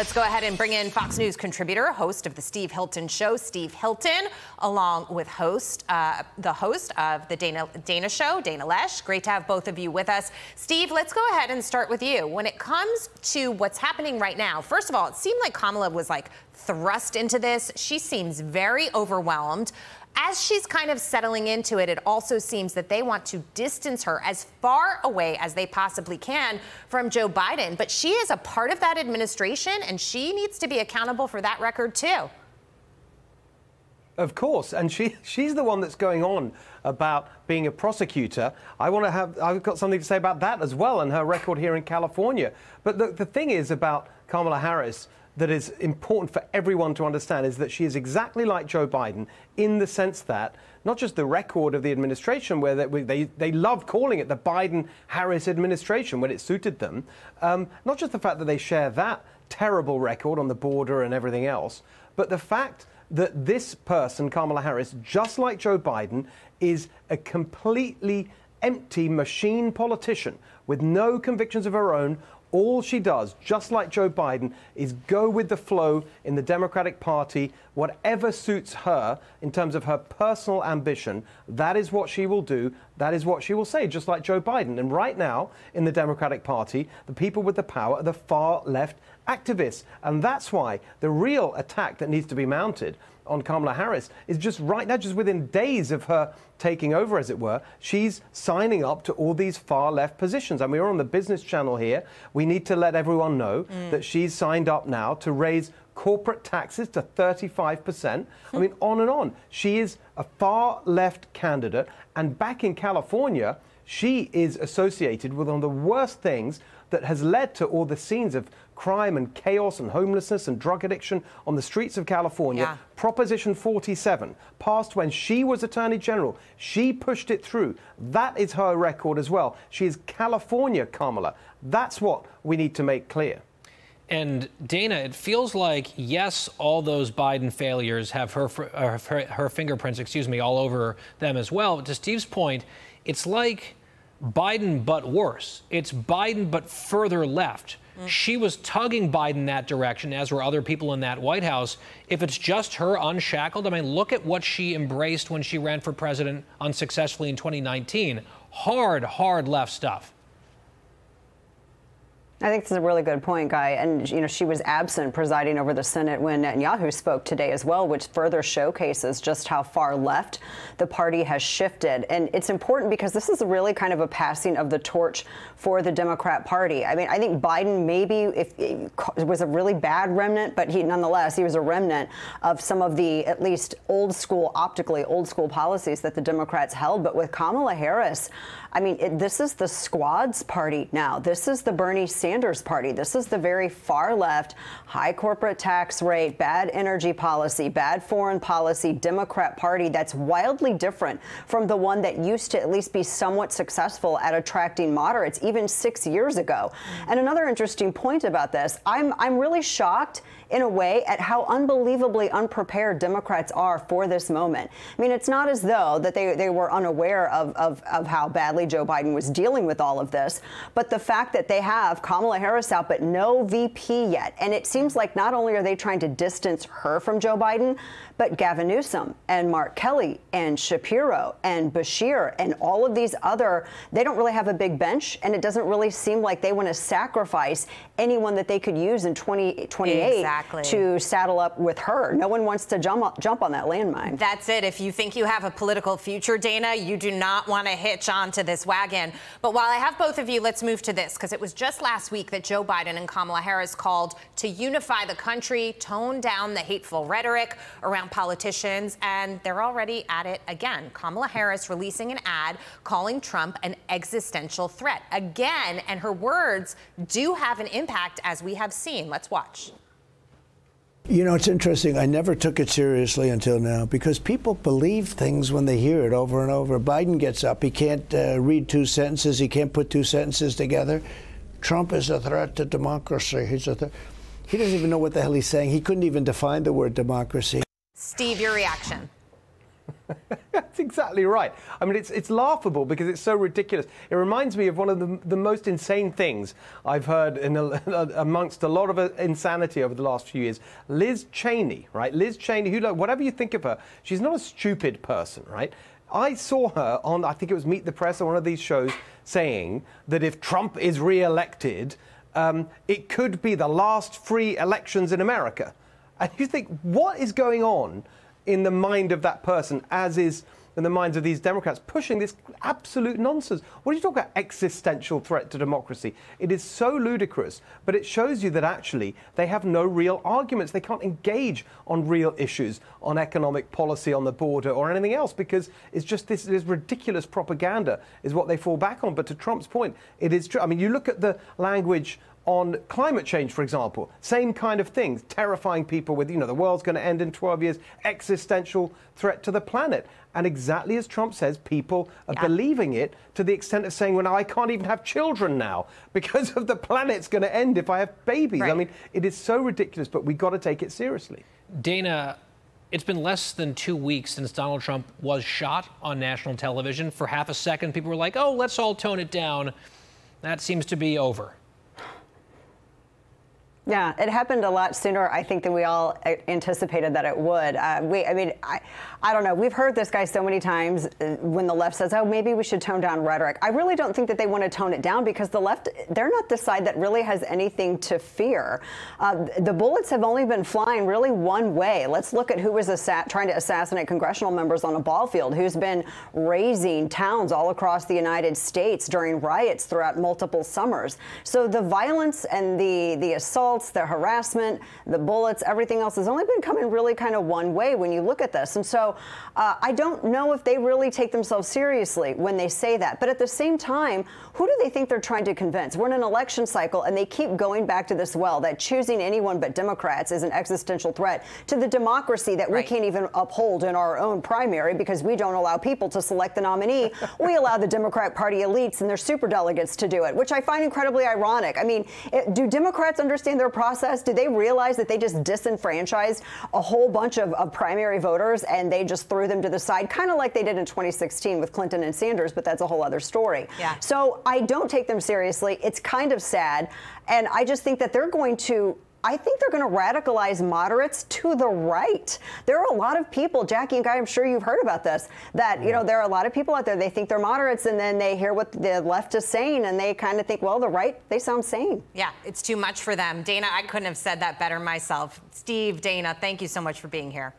Let's go ahead and bring in Fox News contributor, host of the Steve Hilton Show, Steve Hilton, along with host, uh, the host of the Dana, Dana Show, Dana Loesch. Great to have both of you with us. Steve, let's go ahead and start with you. When it comes to what's happening right now, first of all, it seemed like Kamala was like thrust into this. She seems very overwhelmed as she's kind of settling into it, it also seems that they want to distance her as far away as they possibly can from Joe Biden. But she is a part of that administration, and she needs to be accountable for that record, too. Of course, and she she's the one that's going on about being a prosecutor. I want to have I've got something to say about that as well and her record here in California. But the, the thing is about Kamala Harris that is important for everyone to understand is that she is exactly like Joe Biden in the sense that not just the record of the administration, where they, they, they love calling it the Biden Harris administration when it suited them, um, not just the fact that they share that terrible record on the border and everything else, but the fact that this person, Kamala Harris, just like Joe Biden, is a completely empty machine politician with no convictions of her own all she does, just like Joe Biden, is go with the flow in the Democratic Party. Whatever suits her in terms of her personal ambition, that is what she will do. That is what she will say, just like Joe Biden. And right now, in the Democratic Party, the people with the power are the far left activists. And that's why the real attack that needs to be mounted on Kamala Harris is just right now, just within days of her taking over, as it were, she's signing up to all these far left positions. And we're on the business channel here. We need to let everyone know mm. that she's signed up now to raise corporate taxes to 35%. I mean, on and on. She is a far left candidate. And back in California, she is associated with one of the worst things that has led to all the scenes of crime and chaos and homelessness and drug addiction on the streets of California. Yeah. Proposition 47, passed when she was Attorney General. She pushed it through. That is her record as well. She is California Kamala. That's what we need to make clear. And Dana, it feels like yes, all those Biden failures have her uh, her, her fingerprints, excuse me, all over them as well. But to Steve's point, it's like Biden but worse. It's Biden but further left. Mm. She was tugging Biden that direction, as were other people in that White House. If it's just her unshackled, I mean, look at what she embraced when she ran for president unsuccessfully in 2019. Hard, hard left stuff. I think this is a really good point, Guy. And, you know, she was absent presiding over the Senate when Netanyahu spoke today as well, which further showcases just how far left the party has shifted. And it's important because this is really kind of a passing of the torch for the Democrat Party. I mean, I think Biden maybe if it was a really bad remnant, but he nonetheless, he was a remnant of some of the at least old school, optically old school policies that the Democrats held. But with Kamala Harris, I mean, it, this is the squads party now. This is the Bernie Sanders party. This is the very far left, high corporate tax rate, bad energy policy, bad foreign policy, Democrat party that's wildly different from the one that used to at least be somewhat successful at attracting moderates even six years ago. And another interesting point about this, I'm, I'm really shocked in a way at how unbelievably unprepared Democrats are for this moment. I mean, it's not as though that they, they were unaware of, of, of how badly Joe Biden was dealing with all of this, but the fact that they have Kamala Harris out but no VP yet. And it seems like not only are they trying to distance her from Joe Biden, but Gavin Newsom and Mark Kelly and Shapiro and Beshear and all of these other, they don't really have a big bench, and it doesn't really seem like they want to sacrifice anyone that they could use in 2028 exactly. to saddle up with her. No one wants to jump jump on that landmine. That's it. If you think you have a political future, Dana, you do not want to hitch onto this wagon. But while I have both of you, let's move to this because it was just last week that Joe Biden and Kamala Harris called to unify the country, tone down the hateful rhetoric around politicians, and they're already at it again. Kamala Harris releasing an ad calling Trump an existential threat again, and her words do have an impact as we have seen. Let's watch. You know, it's interesting. I never took it seriously until now because people believe things when they hear it over and over. Biden gets up. He can't uh, read two sentences. He can't put two sentences together. Trump is a threat to democracy. He's a th- he doesn't even know what the hell he's saying. He couldn't even define the word democracy. Steve, your reaction. That's exactly right. I mean, it's, it's laughable because it's so ridiculous. It reminds me of one of the, the most insane things I've heard in a, amongst a lot of insanity over the last few years. Liz Cheney, right? Liz Cheney, who, whatever you think of her, she's not a stupid person, right? I saw her on, I think it was Meet the Press or one of these shows, saying that if Trump is re elected, um, it could be the last free elections in America. And you think, what is going on in the mind of that person, as is in the minds of these Democrats, pushing this absolute nonsense? What are you talking about? Existential threat to democracy. It is so ludicrous, but it shows you that actually they have no real arguments. They can't engage on real issues, on economic policy, on the border, or anything else, because it's just this, this ridiculous propaganda is what they fall back on. But to Trump's point, it is true. I mean, you look at the language on climate change, for example. Same kind of things, terrifying people with, you know, the world's going to end in 12 years, existential threat to the planet. And exactly as Trump says, people are yeah. believing it to the extent of saying, well, now I can't even have children now because of the planet's going to end if I have babies. Right. I mean, it is so ridiculous, but we've got to take it seriously. Dana, it's been less than two weeks since Donald Trump was shot on national television. For half a second, people were like, oh, let's all tone it down. That seems to be over. Yeah, it happened a lot sooner, I think, than we all anticipated that it would. Uh, we, I mean, I, I don't know. We've heard this guy so many times uh, when the left says, oh, maybe we should tone down rhetoric. I really don't think that they want to tone it down because the left, they're not the side that really has anything to fear. Uh, the bullets have only been flying really one way. Let's look at who was trying to assassinate congressional members on a ball field, who's been razing towns all across the United States during riots throughout multiple summers. So the violence and the, the assault assaults, the harassment, the bullets, everything else has only been coming really kind of one way when you look at this. And so uh, I don't know if they really take themselves seriously when they say that. But at the same time, who do they think they're trying to convince? We're in an election cycle and they keep going back to this well that choosing anyone but Democrats is an existential threat to the democracy that right. we can't even uphold in our own primary because we don't allow people to select the nominee. we allow the Democratic Party elites and their superdelegates to do it, which I find incredibly ironic. I mean, it, do Democrats understand their process? Did they realize that they just disenfranchised a whole bunch of, of primary voters and they just threw them to the side, kind of like they did in 2016 with Clinton and Sanders, but that's a whole other story. Yeah. So I don't take them seriously. It's kind of sad. And I just think that they're going to I think they're going to radicalize moderates to the right. There are a lot of people, Jackie and Guy, I'm sure you've heard about this, that, you know, there are a lot of people out there, they think they're moderates and then they hear what the left is saying and they kind of think, well, the right, they sound sane. Yeah, it's too much for them. Dana, I couldn't have said that better myself. Steve, Dana, thank you so much for being here.